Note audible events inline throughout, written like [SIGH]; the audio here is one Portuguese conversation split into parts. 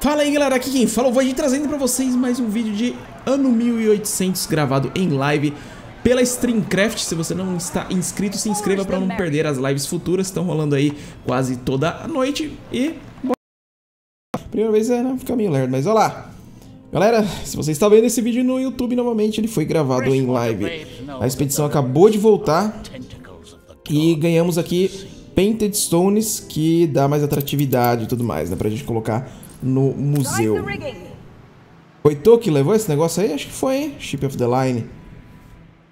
Fala aí galera, aqui quem fala, eu vou ir trazendo pra vocês mais um vídeo de ano 1800 gravado em live pela Streamcraft. Se você não está inscrito, se inscreva pra não perder as lives futuras, estão rolando aí quase toda a noite e... Primeira vez é, né, fica meio lerdo, mas olha lá. Galera, se você está vendo esse vídeo no YouTube novamente, ele foi gravado em live. A expedição acabou de voltar e ganhamos aqui Painted Stones, que dá mais atratividade e tudo mais, né, pra gente colocar no museu. Foi tu que levou esse negócio aí? Acho que foi, hein? Ship of the Line.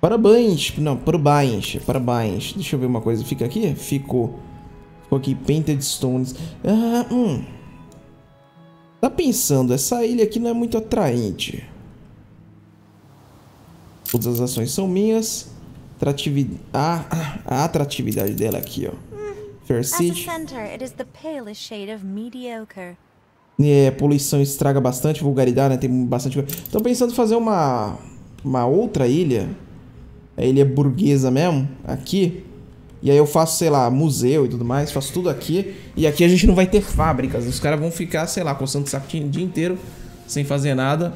Parabéns. Não, parabéns. Parabéns. Deixa eu ver uma coisa. Fica aqui? Ficou. Ficou aqui, Painted Stones. Ah, hum. Tá pensando, essa ilha aqui não é muito atraente. Todas as ações são minhas. Atratividade... Ah, a atratividade dela aqui, ó. Fair City. É, poluição estraga bastante, vulgaridade, né? Tem bastante coisa. Tô pensando em fazer uma, uma outra ilha. A ilha burguesa mesmo, aqui. E aí eu faço, sei lá, museu e tudo mais, faço tudo aqui. E aqui a gente não vai ter fábricas. Os caras vão ficar, sei lá, coçando o saco o dia inteiro, sem fazer nada.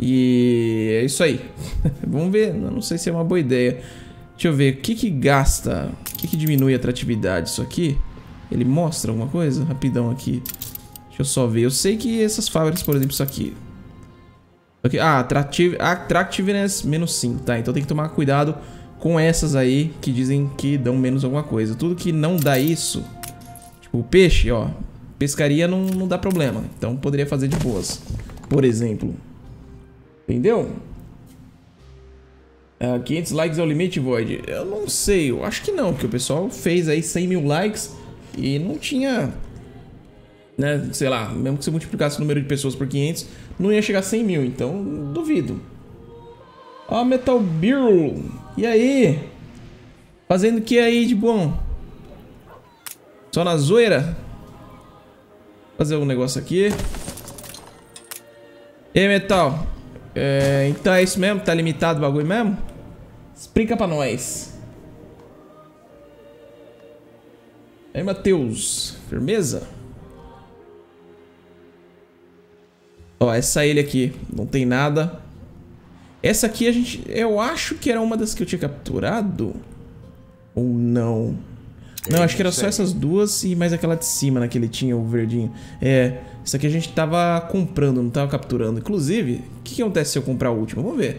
E é isso aí. [LAUGHS] Vamos ver, não sei se é uma boa ideia. Deixa eu ver, o que que gasta, o que que diminui a atratividade? Isso aqui? Ele mostra alguma coisa? Rapidão aqui. Deixa eu só ver. Eu sei que essas fábricas, por exemplo, isso aqui. ah, attractive, Attractiveness menos 5, tá? Então tem que tomar cuidado com essas aí que dizem que dão menos alguma coisa. Tudo que não dá isso, tipo peixe, ó. Pescaria não, não dá problema. Então poderia fazer de boas. Por exemplo. Entendeu? Uh, 500 likes é o limite, Void? Eu não sei, eu acho que não, porque o pessoal fez aí 100 mil likes e não tinha né, sei lá, mesmo que você multiplicasse o número de pessoas por 500, não ia chegar a 100 mil, então duvido. Ó, Metal Bureau, e aí? Fazendo o que aí de bom? Só na zoeira? Fazer um negócio aqui. E aí, Metal? É, então é isso mesmo? Tá limitado o bagulho mesmo? Explica pra nós. E aí, Matheus? Firmeza? Ó, essa ilha aqui não tem nada. Essa aqui a gente... Eu acho que era uma das que eu tinha capturado. Ou não? Não, acho que era só essas duas e mais aquela de cima, naquele tinha o verdinho. É, essa aqui a gente tava comprando, não tava capturando. Inclusive, o que, que acontece se eu comprar a última? Vamos ver.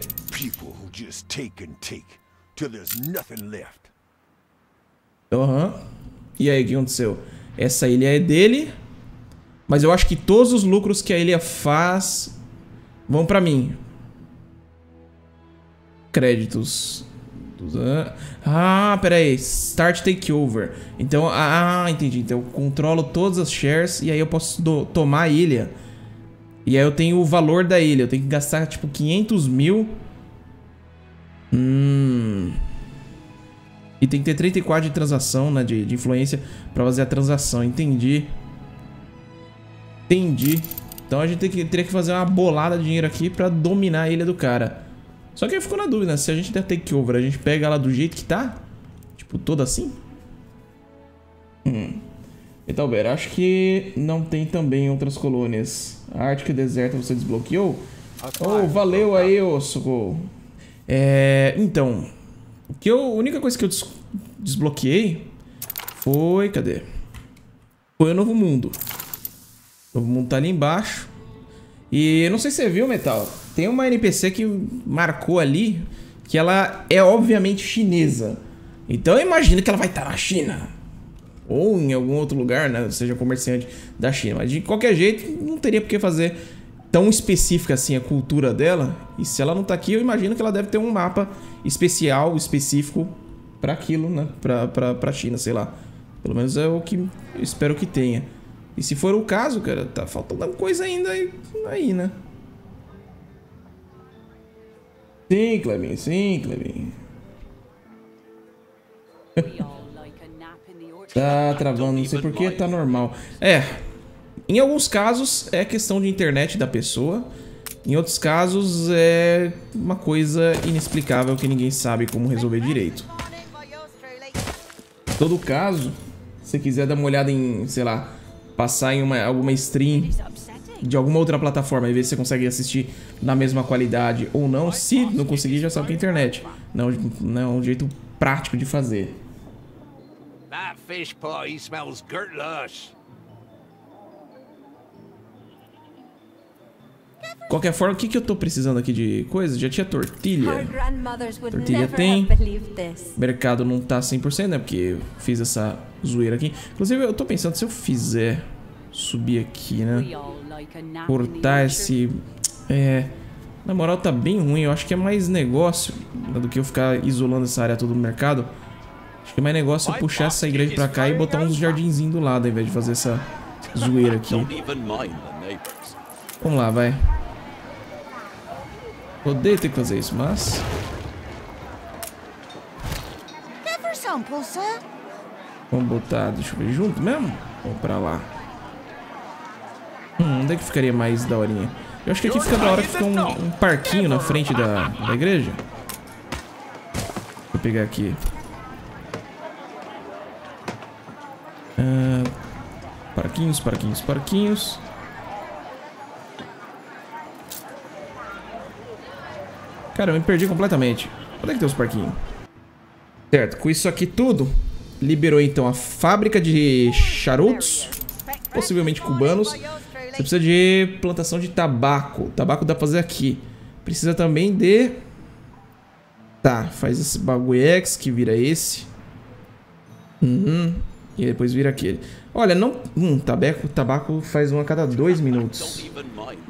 Aham. Uhum. E aí, o que aconteceu? Essa ilha é dele... Mas eu acho que todos os lucros que a ilha faz vão pra mim. Créditos. Ah, pera aí. Start takeover. Então, ah, entendi. Então eu controlo todas as shares e aí eu posso do, tomar a ilha. E aí eu tenho o valor da ilha. Eu tenho que gastar tipo 500 mil. Hum. E tem que ter 34 de transação, né? De, de influência pra fazer a transação. Entendi. Entendi. Então a gente tem que, teria que fazer uma bolada de dinheiro aqui pra dominar a ilha do cara. Só que aí ficou na dúvida, se a gente der takeover, a gente pega ela do jeito que tá? Tipo, toda assim? Hum. Então, Ber, acho que não tem também outras colônias. A Ártica deserta você desbloqueou? Oh, valeu aí, ô socorro. É, então, o que eu, a única coisa que eu des desbloqueei foi... Cadê? Foi o Novo Mundo. O mundo tá ali embaixo. E não sei se você viu, Metal. Tem uma NPC que marcou ali que ela é obviamente chinesa. Então eu imagino que ela vai estar na China. Ou em algum outro lugar, né? Seja comerciante da China. Mas de qualquer jeito, não teria por que fazer tão específica assim a cultura dela. E se ela não tá aqui, eu imagino que ela deve ter um mapa especial, específico para aquilo, né? Pra, pra, pra China, sei lá. Pelo menos é o que eu espero que tenha. E se for o caso, cara, tá faltando coisa ainda aí, né? Sim, Clebin, sim, Clebin. [LAUGHS] tá travando, não sei porquê, tá normal. É, em alguns casos é questão de internet da pessoa. Em outros casos é uma coisa inexplicável que ninguém sabe como resolver direito. Em todo caso, se quiser dar uma olhada em, sei lá, passar em uma, alguma stream de alguma outra plataforma e ver se você consegue assistir na mesma qualidade ou não. Se não conseguir, já sabe que é internet. Não, não é um jeito prático de fazer. That fish pie smells. Qualquer forma, o que, que eu tô precisando aqui de coisa? Já tinha tortilha. Tortilha tem. Mercado não tá 100%, né? Porque eu fiz essa zoeira aqui. Inclusive, eu tô pensando se eu fizer subir aqui, né? Cortar esse... É... Na moral, tá bem ruim. Eu acho que é mais negócio né, do que eu ficar isolando essa área toda do mercado. Acho que é mais negócio eu puxar essa igreja pra cá e botar uns jardinzinhos do lado, ao invés de fazer essa zoeira aqui. Vamos lá, vai. Odeio ter que fazer isso, mas... Vamos botar, deixa eu ver, junto mesmo? Ou pra lá? Hum, onde é que ficaria mais daorinha? Eu acho que aqui fica da hora que fica um, um parquinho na frente da, da igreja. Deixa eu pegar aqui. Ah, parquinhos, parquinhos, parquinhos. Cara, eu me perdi completamente. Onde é que tem os parquinhos? Certo, com isso aqui tudo, liberou então a fábrica de charutos, possivelmente cubanos. Você precisa de plantação de tabaco. Tabaco dá pra fazer aqui. Precisa também de... Tá, faz esse bagulho X que vira esse. Uhum. E depois vira aquele. Olha, não... Hum, tabaco, tabaco faz um a cada dois minutos.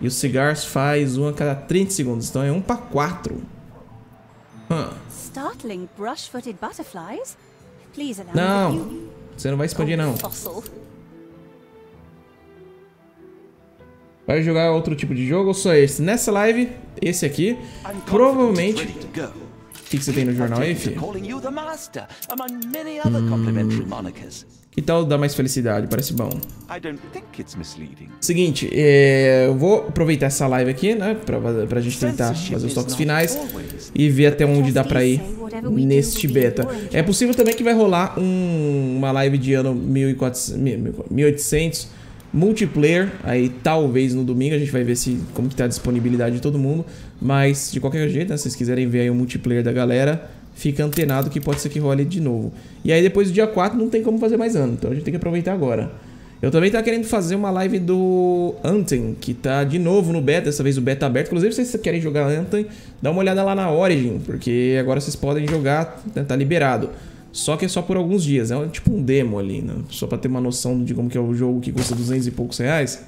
E os cigarros faz um a cada 30 segundos. Então é um pra quatro. Hum. Startling brush-footed butterflies. Please allow Não, me to você não vai expandir não. Vai jogar outro tipo de jogo ou só esse? Nessa live, esse aqui, provavelmente... Que, que você tem no jornal aí, filho? Monikers. Que tal dar mais felicidade? Parece bom. Seguinte, é, eu vou aproveitar essa live aqui, né? Pra, pra gente tentar fazer os toques finais e ver até onde dá pra ir neste beta. É possível também que vai rolar um- uma live de ano 1400, 1800 multiplayer, aí talvez no domingo a gente vai ver se como que tá a disponibilidade de todo mundo, mas de qualquer jeito, né, se vocês quiserem ver aí o multiplayer da galera, fica antenado que pode ser que role de novo. E aí depois do dia 4 não tem como fazer mais ano, então a gente tem que aproveitar agora. Eu também tava querendo fazer uma live do Anthem, que tá de novo no beta, dessa vez o beta aberto. Inclusive, se vocês querem jogar Anthem, dá uma olhada lá na Origin, porque agora vocês podem jogar, né, tá liberado. Só que é só por alguns dias, é tipo um demo ali, né? Só pra ter uma noção de como que é o jogo que custa 200 e poucos reais.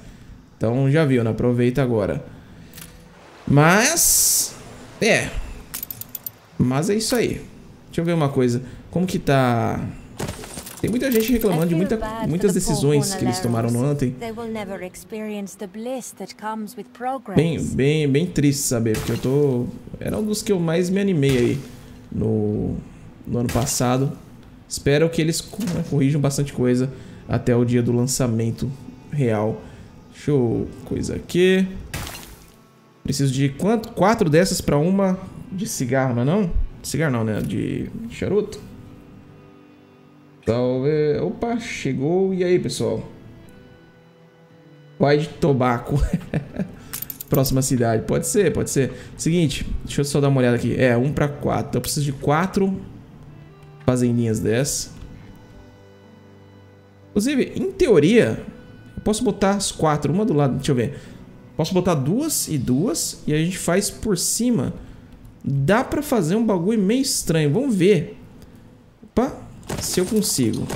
Então já viu, né? Aproveita agora. Mas... É... Mas é isso aí. Deixa eu ver uma coisa. Como que tá... Tem muita gente reclamando de muita, muitas decisões que eles tomaram no progress. Bem, bem, bem triste saber, porque eu tô. Era um dos que eu mais me animei aí no, no ano passado. Espero que eles né, corrijam bastante coisa até o dia do lançamento real. Deixa eu. coisa aqui. Preciso de quanto? Quatro dessas pra uma de cigarro, não é não? Cigarro não, né? De charuto. Talvez. Opa, chegou. E aí, pessoal? Vai de tobaco. [LAUGHS] Próxima cidade. Pode ser, pode ser. Seguinte, deixa eu só dar uma olhada aqui. É, um pra quatro. Eu preciso de quatro fazendinhas dessas. Inclusive, em teoria, eu posso botar as quatro, uma do lado. Deixa eu ver. Posso botar duas e duas. E a gente faz por cima. Dá pra fazer um bagulho meio estranho. Vamos ver. Opa, se eu consigo.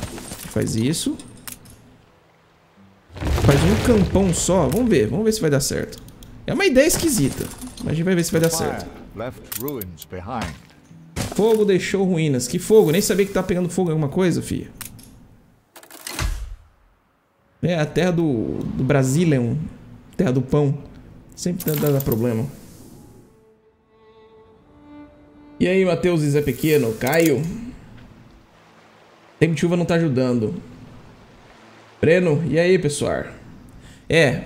Faz isso. Faz um campão só. Vamos ver, vamos ver se vai dar certo. É uma ideia esquisita, mas a gente vai ver se vai dar certo. Fogo deixou ruínas. Que fogo? Nem sabia que tá pegando fogo em alguma coisa, filha. É, a terra do, do Brasilian. Terra do pão. Sempre dá, dá problema. E aí, Matheus e Zé Pequeno? Caio? Tempo de chuva não tá ajudando. Breno, e aí, pessoal? É,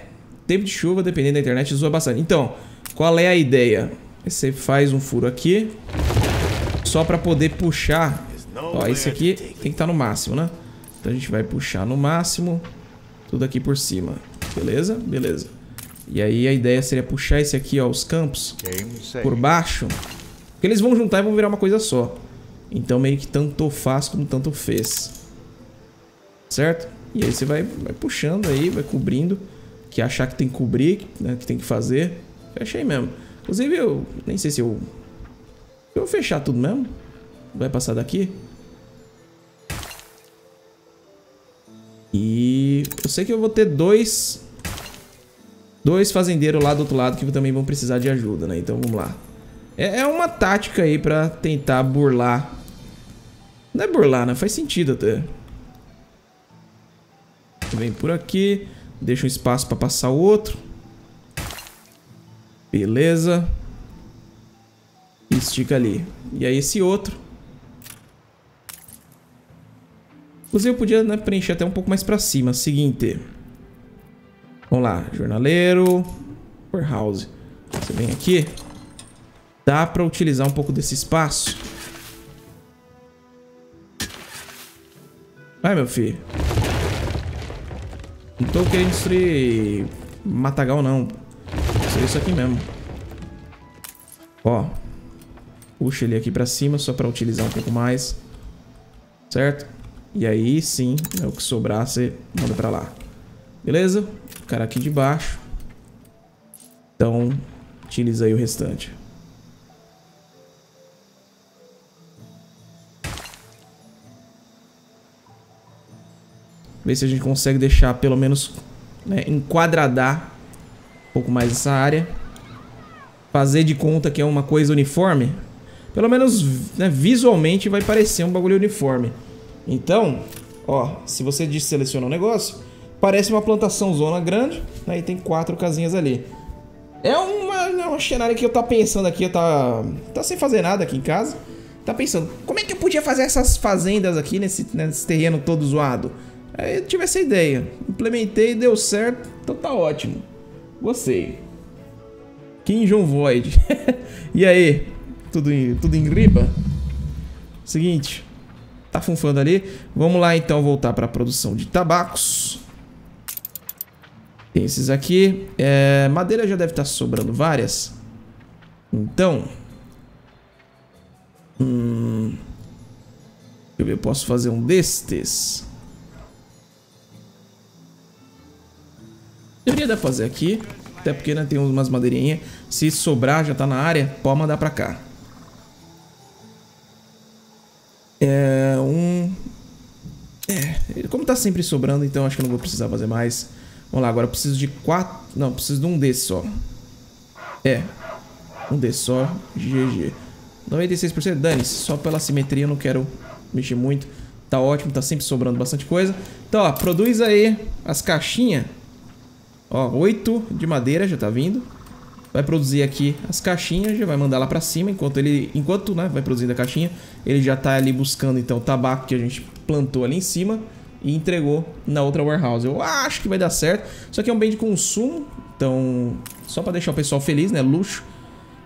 tempo de chuva, dependendo da internet, zoa bastante. Então, qual é a ideia? Você faz um furo aqui, só pra poder puxar. Ó, esse aqui tem que estar no máximo, né? Então a gente vai puxar no máximo, tudo aqui por cima. Beleza? Beleza. E aí a ideia seria puxar esse aqui, ó, os campos, saved. por baixo. Porque eles vão juntar e vão virar uma coisa só. Então meio que tanto faz como tanto fez. Certo? E aí você vai, vai puxando aí, vai cobrindo. Que achar que tem que cobrir, né, que tem que fazer. Fecha aí mesmo. Inclusive eu nem sei se eu... Eu vou fechar tudo mesmo. Vai passar daqui. E eu sei que eu vou ter dois dois fazendeiros lá do outro lado que também vão precisar de ajuda, né? Então vamos lá. É, é uma tática aí pra tentar burlar. Não é burlar, né? Faz sentido até. Vem por aqui. Deixa um espaço pra passar o outro. Beleza. Estica ali. E aí esse outro. Inclusive eu podia né, preencher até um pouco mais pra cima. Seguinte. Vamos lá. Jornaleiro. Warehouse. Você vem aqui. Dá pra utilizar um pouco desse espaço. Vai, meu filho. Não tô querendo destruir matagal, não. Destruir isso aqui mesmo. Ó. Puxa ele aqui pra cima só pra utilizar um pouco mais. Certo? E aí, sim, é o que sobrar, você manda pra lá. Beleza? O cara aqui de baixo. Então, utiliza aí o restante. Ver se a gente consegue deixar pelo menos né, enquadradar um pouco mais essa área. Fazer de conta que é uma coisa uniforme. Pelo menos né, visualmente vai parecer um bagulho uniforme. Então, ó, se você deseleciona um negócio, parece uma plantação zona grande, né, e tem quatro casinhas ali. É uma, é uma cenário que eu tá pensando aqui, eu tá, tá sem fazer nada aqui em casa. Tá pensando, como é que eu podia fazer essas fazendas aqui nesse, nesse terreno todo zoado? Aí eu tive essa ideia, implementei, deu certo, então tá ótimo. Gostei. Kim Jong Void. [LAUGHS] e aí, tudo em, tudo em riba? Seguinte, tá funfando ali. Vamos lá então voltar para a produção de tabacos. Tem esses aqui. É, madeira já deve estar sobrando várias. Então. Hum, eu ver, eu posso fazer um destes. Deveria dar pra fazer aqui. Até porque né, tem umas madeirinhas. Se sobrar, já tá na área, pode mandar pra cá. É um... É, como tá sempre sobrando, então acho que eu não vou precisar fazer mais. Vamos lá, agora eu preciso de quatro... Não, preciso de um desse só. É. Um desse só. GG. 96%, dane-se. Só pela simetria eu não quero mexer muito. Tá ótimo, tá sempre sobrando bastante coisa. Então, ó, produz aí as caixinhas. Ó, 8 de madeira já tá vindo. Vai produzir aqui as caixinhas, já vai mandar lá pra cima. Enquanto ele, enquanto né, vai produzindo a caixinha, ele já tá ali buscando então o tabaco que a gente plantou ali em cima e entregou na outra warehouse. Eu acho que vai dar certo. Isso aqui é um bem de consumo, então só pra deixar o pessoal feliz, né? Luxo.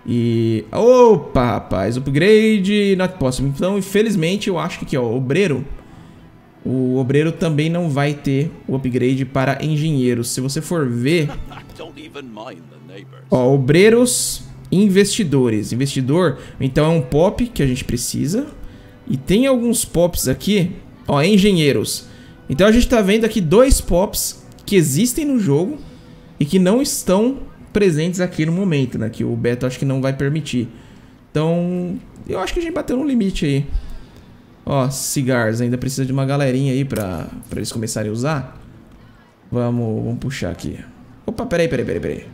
E... Opa, rapaz, upgrade not possible. Então, infelizmente, eu acho que aqui, ó, obreiro... O obreiro também não vai ter o upgrade para engenheiros. Se você for ver... [LAUGHS] Ó, obreiros, investidores. Investidor, então é um pop que a gente precisa. E tem alguns pops aqui, ó, engenheiros. Então a gente tá vendo aqui dois pops que existem no jogo e que não estão presentes aqui no momento, né? Que o beta acho que não vai permitir. Então, eu acho que a gente bateu no limite aí. Ó, cigars, ainda precisa de uma galerinha aí pra, pra eles começarem a usar. Vamos, vamos puxar aqui. Opa, peraí, peraí, peraí, peraí.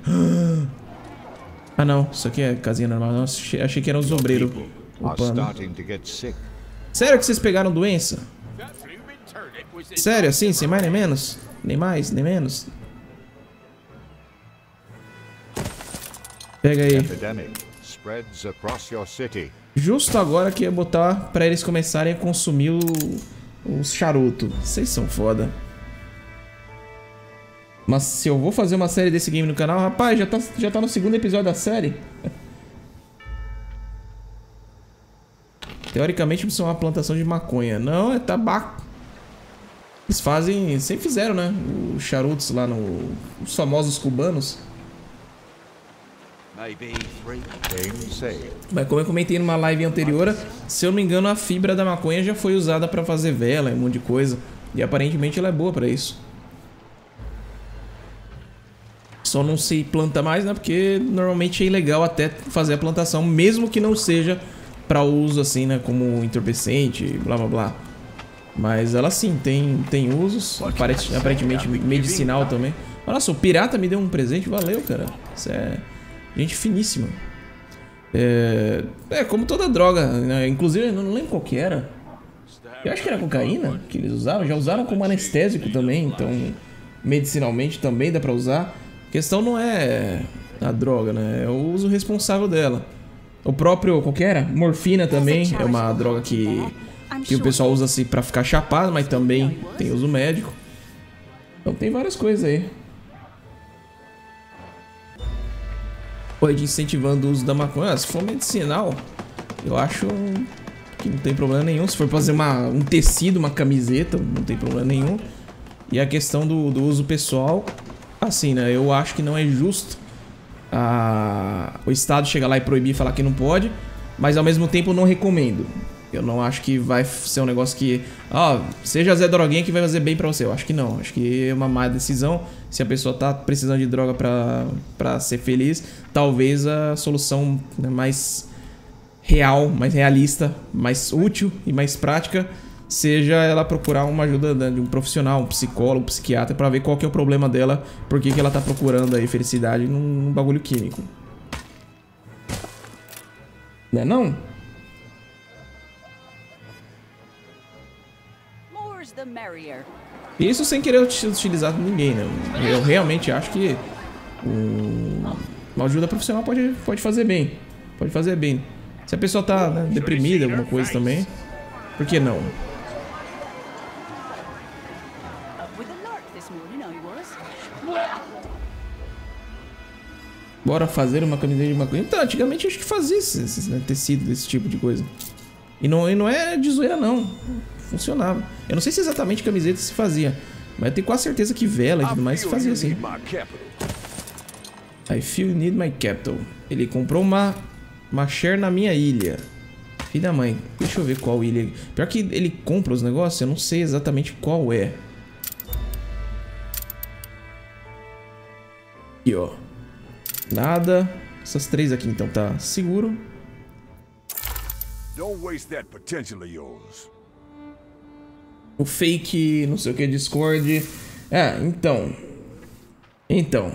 Ah, não. Isso aqui é casinha normal. Não, achei, que era obreiros. Are Opa, sick. Sério que vocês pegaram doença? Sério, assim, sem mais nem menos? Nem mais, nem menos? Pega aí. Justo agora que ia botar pra eles começarem a consumir os charuto. Vocês são foda. Mas se eu vou fazer uma série desse game no canal, rapaz, já tá, já tá no segundo episódio da série. [LAUGHS] Teoricamente isso é uma plantação de maconha. Não, é tabaco. Eles fazem. Sempre fizeram, né? Os charutos lá no. Os famosos cubanos. Mas como eu comentei numa live anterior, se eu não me engano, a fibra da maconha já foi usada pra fazer vela e um monte de coisa. E aparentemente ela é boa pra isso. Só não se planta mais, né? Porque normalmente é ilegal até fazer a plantação, mesmo que não seja pra uso assim, né? Como entorpecente, blá blá blá. Mas ela sim tem, tem usos, aparente- aparentemente medicinal também. Olha Nossa, o pirata me deu um presente, valeu, cara. Isso é gente finíssima. É, é como toda droga, né? Inclusive, eu não lembro qual que era. Eu acho que era cocaína que eles usavam. Já usaram como anestésico também, então medicinalmente também dá pra usar. A questão não é a droga, né? É o uso responsável dela. O próprio, qual que era? Morfina também é uma droga que, que o pessoal usa assim pra ficar chapado, mas também tem uso médico. Então tem várias coisas aí. Pode incentivando o uso da maconha. Ah, se for medicinal, eu acho que não tem problema nenhum. Se for fazer uma, um tecido, uma camiseta, não tem problema nenhum. E a questão do, do uso pessoal, assim, né? Eu acho que não é justo a, o Estado chegar lá e proibir falar que não pode, mas ao mesmo tempo eu não recomendo. Eu não acho que vai ser um negócio que, ó, seja Zé Droguinha que vai fazer bem pra você. Eu acho que não. Acho que é uma má decisão. Se a pessoa tá precisando de droga pra ser feliz, talvez a solução né, mais real, mais realista, mais útil e mais prática seja ela procurar uma ajuda né, de um profissional, um psicólogo, um psiquiatra, pra ver qual que é o problema dela, por que, que ela tá procurando aí felicidade num, num bagulho químico. Né não? More's the Isso sem querer uti- utilizar ninguém, né? Eu realmente acho que um- uma ajuda profissional pode, pode fazer bem. Pode fazer bem. Se a pessoa tá né, deprimida, alguma coisa também, por que não? Bora fazer uma camiseta de maconha. Então, antigamente acho que fazia esse, esse, né, tecido desse tipo de coisa. E não, e não é de zoeira, não. Funcionava. Eu não sei se exatamente camiseta se fazia, mas eu tenho quase certeza que vela e tudo mais se fazia assim. I feel you need my capital. Ele comprou uma, uma share na minha ilha. Filho da mãe, deixa eu ver qual ilha. Pior que ele compra os negócios, eu não sei exatamente qual é. Aqui, ó. Nada. Essas três aqui então tá seguro. Don't waste that potential of yours. O fake, não sei o que, Discord. Ah, então. Então.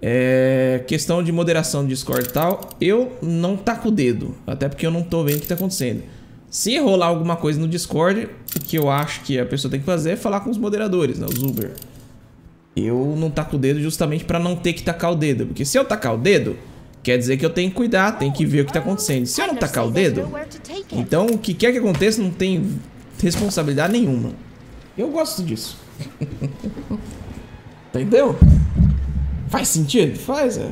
É. Questão de moderação do Discord e tal. Eu não taco o dedo. Até porque eu não tô vendo o que tá acontecendo. Se rolar alguma coisa no Discord, o que eu acho que a pessoa tem que fazer é falar com os moderadores, né? Os Uber. Eu não taco o dedo justamente pra não ter que tacar o dedo. Porque se eu tacar o dedo, quer dizer que eu tenho que cuidar, tenho que ver o que tá acontecendo. Se eu não tacar o dedo, então o que quer que aconteça não tem responsabilidade nenhuma. Eu gosto disso. [LAUGHS] Entendeu? Faz sentido? Faz, é.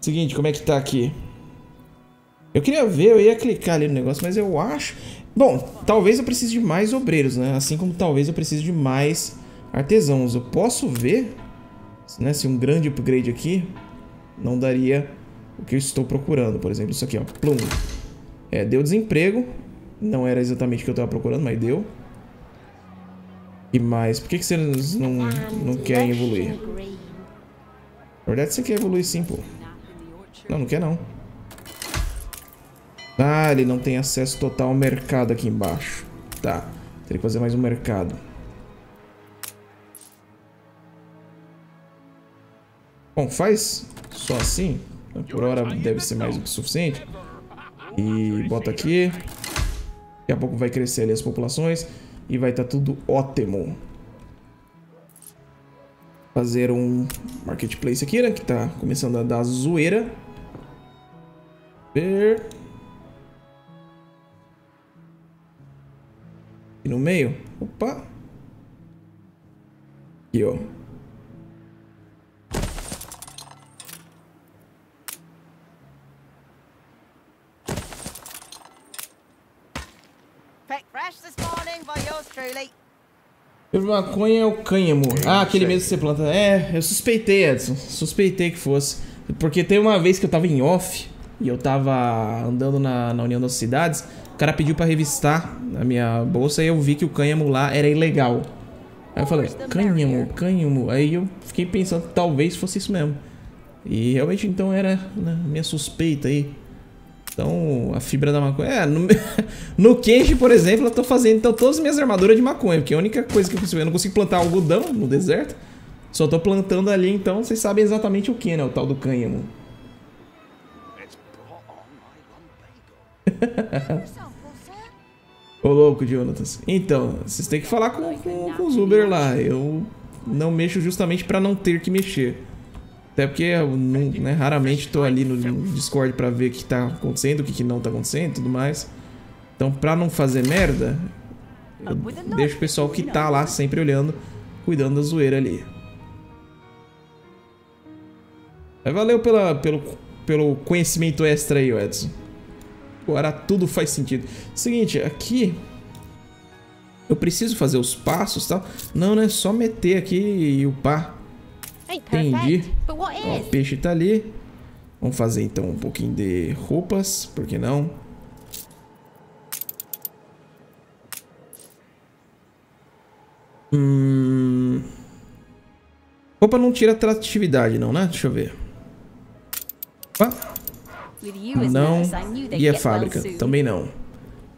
Seguinte, como é que tá aqui? Eu queria ver, eu ia clicar ali no negócio, mas eu acho. Bom, talvez eu precise de mais obreiros, né? Assim como talvez eu precise de mais artesãos. Eu posso ver né, se um grande upgrade aqui não daria o que eu estou procurando. Por exemplo, isso aqui, ó. Plum. É, deu desemprego. Não era exatamente o que eu estava procurando, mas deu. E mais, por que, que vocês não, não querem evoluir? Na verdade, você quer evoluir sim, pô. Não, não quer não. Ah, ele não tem acesso total ao mercado aqui embaixo. Tá. Teria que fazer mais um mercado. Bom, faz só assim. Por hora deve ser mais do que suficiente. E bota aqui. Daqui a pouco vai crescer ali as populações. E vai estar tudo ótimo. Fazer um marketplace aqui, né? Que tá começando a dar zoeira. Ver. E no meio. Opa. Aqui, ó. Maconha é o cânhamo. Ah, aquele mesmo que você planta. É, eu suspeitei, Edson. Suspeitei que fosse. Porque teve uma vez que eu tava em off e eu tava andando na, na União das Cidades. O cara pediu pra revistar a minha bolsa e eu vi que o cânhamo lá era ilegal. Aí eu falei, cânhamo, cânhamo. Aí eu fiquei pensando que talvez fosse isso mesmo. E realmente então era né, minha suspeita aí. Então, a fibra da maconha. É, no, [LAUGHS] no queijo, por exemplo, eu tô fazendo então todas as minhas armaduras de maconha, porque a única coisa que eu consigo. Eu não consigo plantar algodão no deserto. Só tô plantando ali, então vocês sabem exatamente o que, né? O tal do cânhamo. [LAUGHS] Ô louco, Jonatas. Então, vocês têm que falar com, com, com os Uber lá. Eu não mexo justamente pra não ter que mexer. Até porque eu não, né, raramente tô ali no Discord pra ver o que tá acontecendo, o que, que não tá acontecendo e tudo mais. Então, pra não fazer merda, eu deixo o pessoal que tá lá sempre olhando, cuidando da zoeira ali. Mas valeu pela, pelo, pelo conhecimento extra aí, Edson. Agora tudo faz sentido. Seguinte, aqui... Eu preciso fazer os passos e tal. Não, né? Só meter aqui e upar. Entendi. Ó, o peixe tá ali. Vamos fazer então um pouquinho de roupas, por que não? Hum... Roupa não tira atratividade não, né? Deixa eu ver. Opa. Não. E a fábrica? Também não.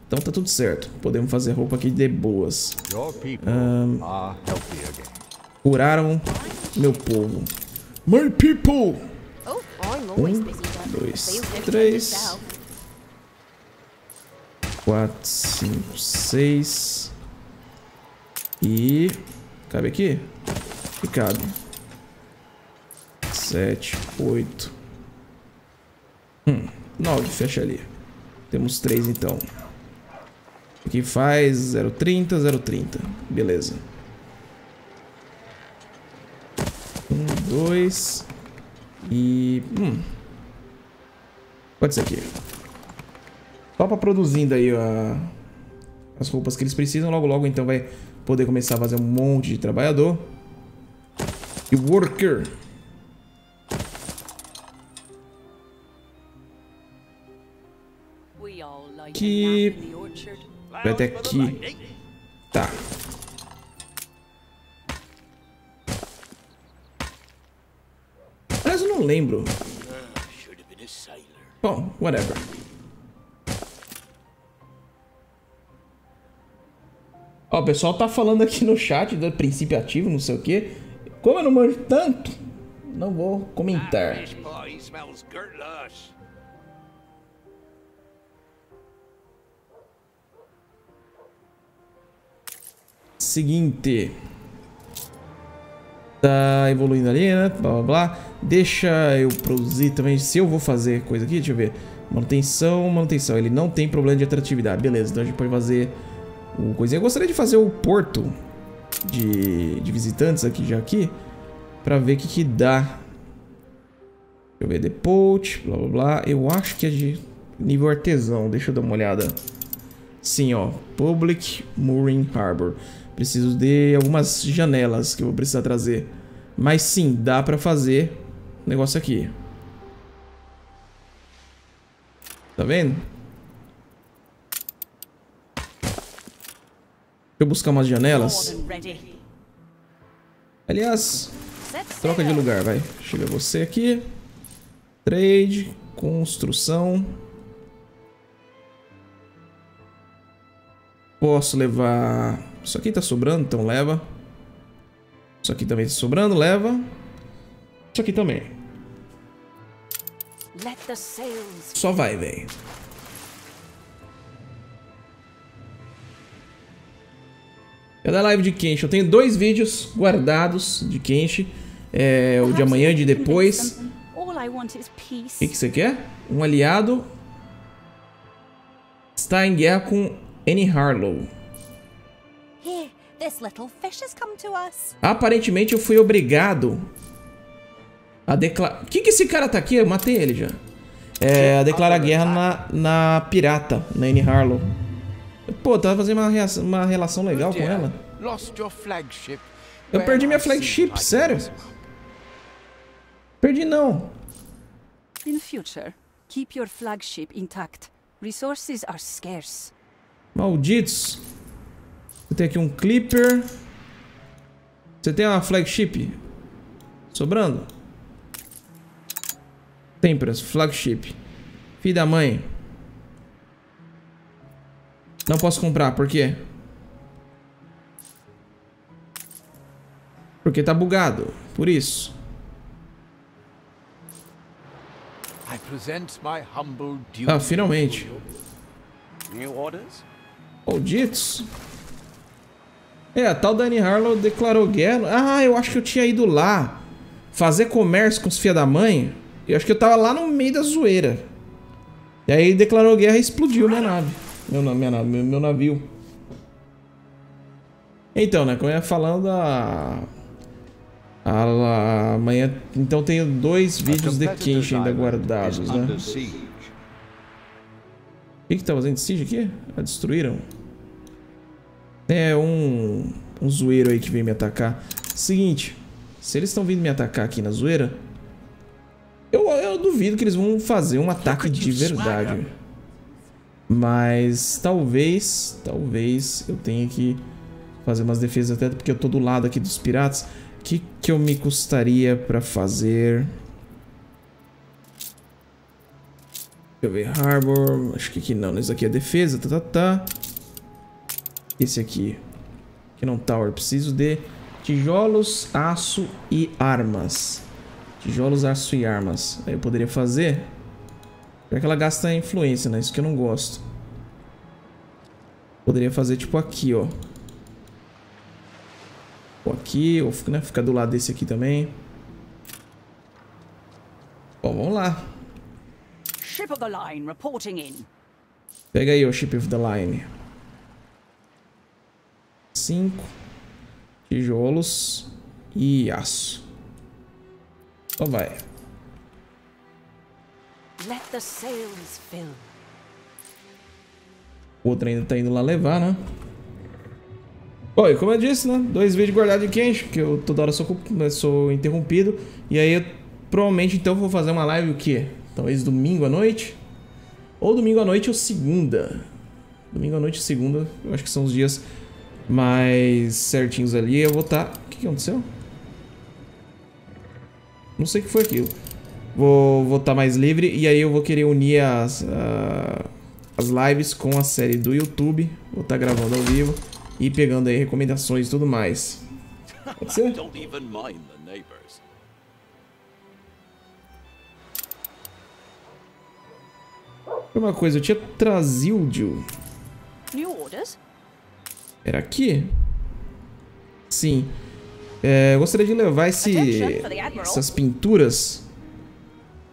Então tá tudo certo. Podemos fazer roupa aqui de boas. Um. Curaram meu povo. My people! Oh, always Um, dois, três. 4, 5, 6. E. Cabe aqui? E cabe. 7, 8. Hum, 9, fecha ali. Temos 3 então. Aqui faz 0,30, 0,30. Beleza. 1, 2. E. Hum. Pode ser aqui. Só pra produzindo aí a, as roupas que eles precisam. Logo, logo, então vai poder começar a fazer um monte de trabalhador. E worker. We all like Que-. Vai até aqui. Tá. Lembro. Bom, whatever. Ó, o pessoal tá falando aqui no chat do princípio ativo, não sei o que. Como eu não manjo tanto, não vou comentar. Seguinte. Tá evoluindo ali, né? Blá blá blá. Deixa eu produzir também. Se eu vou fazer coisa aqui, deixa eu ver. Manutenção, manutenção. Ele não tem problema de atratividade. Beleza, então a gente pode fazer o coisinha. Eu gostaria de fazer o porto de, de visitantes aqui já aqui. Pra ver o que que dá. Deixa eu ver. Depot, blá blá blá. Eu acho que é de nível artesão. Deixa eu dar uma olhada. Sim, ó. Public Mooring Harbor. Preciso de algumas janelas que eu vou precisar trazer. Mas sim, dá pra fazer negócio aqui. Tá vendo? Deixa eu buscar umas janelas. Aliás, troca de lugar, vai. Chega você aqui. Trade, construção. Posso levar... Isso aqui tá sobrando, então leva. Isso aqui também tá sobrando, leva. Isso aqui também. Let the sails Só vai, velho. Cadê a live de Kenshi? Eu tenho dois vídeos guardados de Kenshi. É, o de amanhã e de depois. All I want is O peace. que, que você quer? Um aliado está em guerra com Annie Harlow. Aparentemente eu fui obrigado a declarar. O que, que esse cara tá aqui? Eu matei ele já. É, a declarar guerra na, na pirata, na Annie Harlow. Pô, tava fazendo uma, reação- uma relação legal com ela. Eu perdi minha flagship, sério? Perdi não. In future, keep your flagship intact. Resources are scarce. Malditos. Eu tenho aqui um Clipper. Você tem uma flagship? Sobrando? Temperance, flagship. Filho da mãe. Não posso comprar, por quê? Porque tá bugado, por isso. I present my humble duty. Ah, finalmente. New orders? Malditos. É, a tal Dani Harlow declarou guerra. Ah, eu acho que eu tinha ido lá fazer comércio com os filha da mãe. Eu acho que eu tava lá no meio da zoeira. E aí declarou guerra e explodiu minha nave. Meu, minha nave, meu, meu navio. Então, né, como eu ia falando, a... a- amanhã... Então tenho dois vídeos de Kenshin ainda guardados, né? O que que tá fazendo siege aqui? Ah, destruíram. É um, um zoeiro aí que veio me atacar. Seguinte, se eles estão vindo me atacar aqui na zoeira, eu, eu duvido que eles vão fazer um ataque de verdade. Mas talvez, talvez eu tenha que fazer umas defesas até porque eu tô do lado aqui dos piratas. O que, que eu me custaria pra fazer? Deixa eu ver, Harbor, acho que aqui não, esse aqui é defesa, tá, tá, tá. Esse aqui, que não Tower, preciso de tijolos, aço e armas. Tijolos, aço e armas. Aí eu poderia fazer. Pior que ela gasta influência, né? Isso que eu não gosto. Poderia fazer tipo aqui, ó. Ou aqui, ou né, ficar do lado desse aqui também. Bom, vamos lá. Ship of the line reporting in. Pega aí o Ship of the Line. Cinco tijolos e aço. Só vai. Let the sails fill. O outro ainda tá indo lá levar, né? Bom, e como eu disse, né? Dois vídeos guardados de Kenshin, que eu toda hora sou, cu- sou interrompido. E aí, eu, provavelmente, então, vou fazer uma live o quê? Talvez domingo à noite? Ou domingo à noite ou segunda. Domingo à noite e segunda, eu acho que são os dias mais certinhos ali. Eu vou estar... O que, que aconteceu? Não sei o que foi aquilo. Vou vou estar mais livre e aí eu vou querer unir as, ah, as lives com a série do YouTube. Vou estar gravando ao vivo e pegando aí recomendações e tudo mais. Pode ser? Don't even mind the neighbors. Uma coisa, eu tinha trazido. New orders? Era aqui? Sim. É, eu gostaria de levar esse, essas pinturas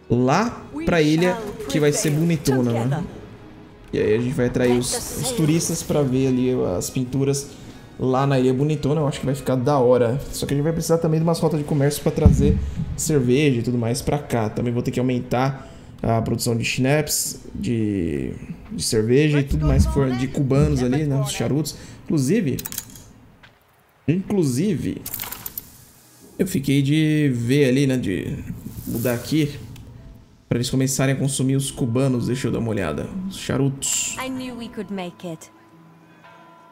lá pra ilha que vai ser bonitona, né? E aí a gente vai atrair os, os turistas pra ver ali as pinturas lá na ilha bonitona. Eu acho que vai ficar da hora. Só que a gente vai precisar também de umas rotas de comércio pra trazer cerveja e tudo mais pra cá. Também vou ter que aumentar a produção de schnapps, de, de cerveja e tudo mais que for de cubanos ali, né? Os charutos. Inclusive, inclusive, eu fiquei de ver ali, né? De mudar aqui Pra eles começarem a consumir os cubanos, deixa eu dar uma olhada. Os charutos.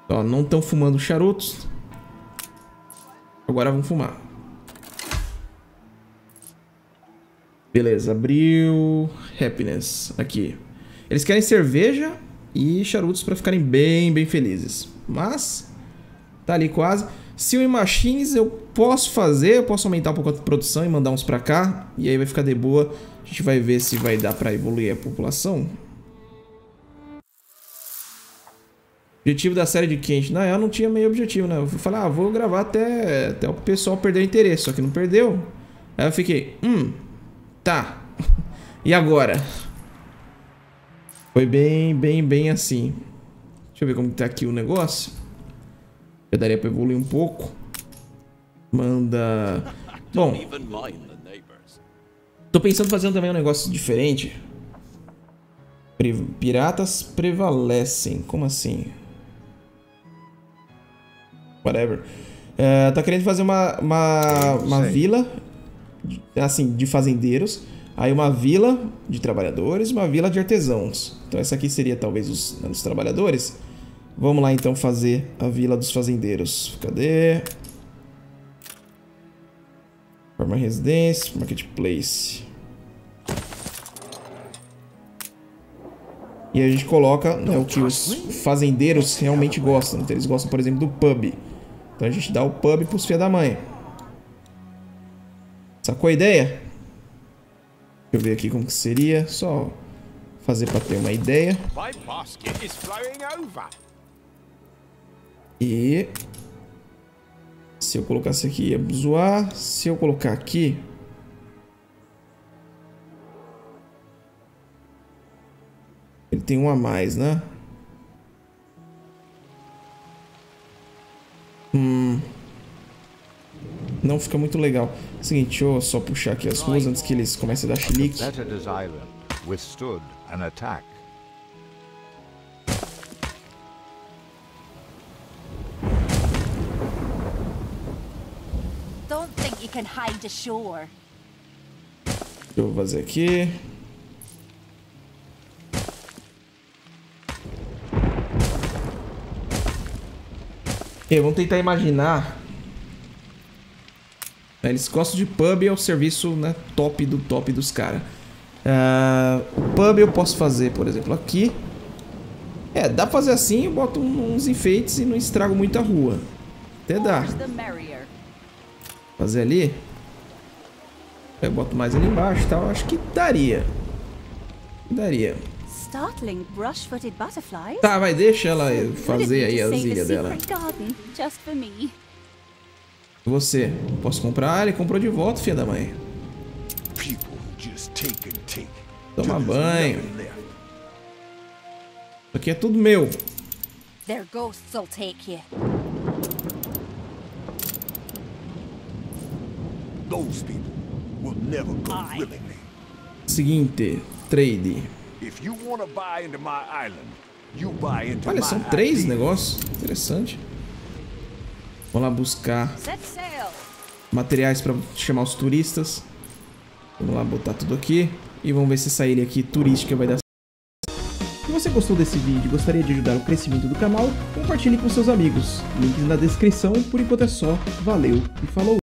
Ó, não estão fumando charutos. Agora vão fumar. Beleza, abriu. Happiness. Aqui. Eles querem cerveja e charutos pra ficarem bem, bem felizes. Mas, tá ali quase. Sewing Machines eu posso fazer, eu posso aumentar um pouco a produção e mandar uns pra cá. E aí vai ficar de boa. A gente vai ver se vai dar pra evoluir a população. Objetivo da série de Kenshin. Na real, não tinha meio objetivo, né? Eu falei, ah, vou gravar até, até o pessoal perder o interesse. Só que não perdeu. Aí eu fiquei, hum, tá. [LAUGHS] e agora? Foi bem, bem, bem assim. Deixa eu ver como tá aqui o negócio. Já daria pra evoluir um pouco. Manda... Bom. Tô pensando em fazer também um negócio diferente. Piratas prevalecem. Como assim? Whatever. É, tá querendo fazer uma, uma, uma vila, assim, de fazendeiros. Aí uma vila de trabalhadores, uma vila de artesãos. Então essa aqui seria talvez os, né, os trabalhadores. Vamos lá então fazer a vila dos fazendeiros. Cadê? Forma residência, marketplace. E a gente coloca né, o que os fazendeiros realmente gostam. Então eles gostam, por exemplo, do pub. Então a gente dá o pub pros filha da mãe. Sacou a ideia? Deixa eu ver aqui como que seria. Só fazer para ter uma ideia. My E se eu colocasse aqui ia zoar. Se eu colocar aqui, ele tem um a mais, né? Hum. Não fica muito legal. Seguinte, deixa eu só puxar aqui as ruas antes que eles comecem a dar chilique. Ashore. Eu vou fazer aqui. E vamos tentar imaginar. É, Eles gostam de pub, é o serviço né, top do top dos caras. o pub eu posso fazer, por exemplo, aqui. É, dá pra fazer assim, eu boto uns enfeites e não estrago muito a rua. Até dá. Fazer ali. Eu boto mais ali embaixo e tal. Acho que daria. Daria. Startling brush-footed butterflies. Tá, vai, deixa ela fazer aí as ilhas dela. secret garden just for me. Você, posso comprar? Ele comprou de volta, filha da mãe. People who just take and take. Toma banho. Isso aqui é tudo meu. Their ghosts will take you. Those people will never go willingly. Seguinte, trade. If you want to buy into my island, you buy into Olha, my são três negócios. Interessante. Vamos lá buscar materiais para chamar os turistas. Vamos lá botar tudo aqui. E vamos ver se essa ilha aqui turística vai dar Se você gostou desse vídeo e gostaria de ajudar o crescimento do canal, compartilhe com seus amigos. Links na descrição, por enquanto é só. Valeu e falou!